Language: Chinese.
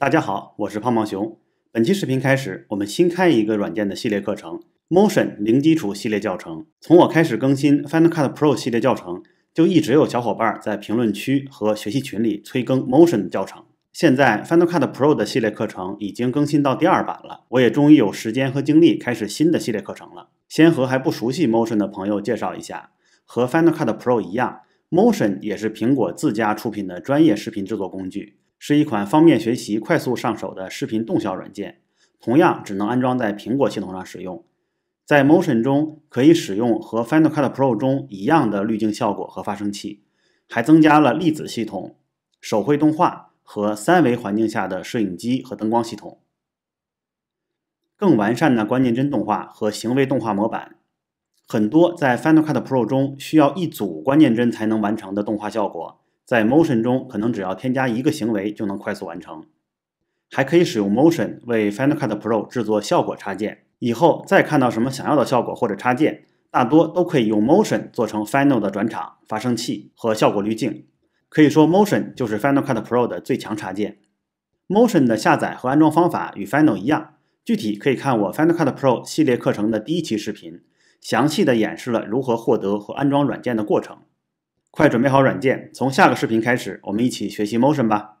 大家好，我是胖胖熊。本期视频开始，我们新开一个软件的系列课程 ——Motion 零基础系列教程。从我开始更新 Final Cut Pro 系列教程，就一直有小伙伴在评论区和学习群里催更 Motion 教程。现在 Final Cut Pro 的系列课程已经更新到第二版了，我也终于有时间和精力开始新的系列课程了。先和还不熟悉 Motion 的朋友介绍一下，和 Final Cut Pro 一样，Motion 也是苹果自家出品的专业视频制作工具。是一款方便学习、快速上手的视频动效软件，同样只能安装在苹果系统上使用。在 Motion 中可以使用和 Final Cut Pro 中一样的滤镜效果和发生器，还增加了粒子系统、手绘动画和三维环境下的摄影机和灯光系统，更完善的关键帧动画和行为动画模板。很多在 Final Cut Pro 中需要一组关键帧才能完成的动画效果。在 Motion 中，可能只要添加一个行为就能快速完成，还可以使用 Motion 为 Final Cut Pro 制作效果插件。以后再看到什么想要的效果或者插件，大多都可以用 Motion 做成 Final 的转场、发生器和效果滤镜。可以说，Motion 就是 Final Cut Pro 的最强插件。Motion 的下载和安装方法与 Final 一样，具体可以看我 Final Cut Pro 系列课程的第一期视频，详细的演示了如何获得和安装软件的过程。快准备好软件，从下个视频开始，我们一起学习 Motion 吧。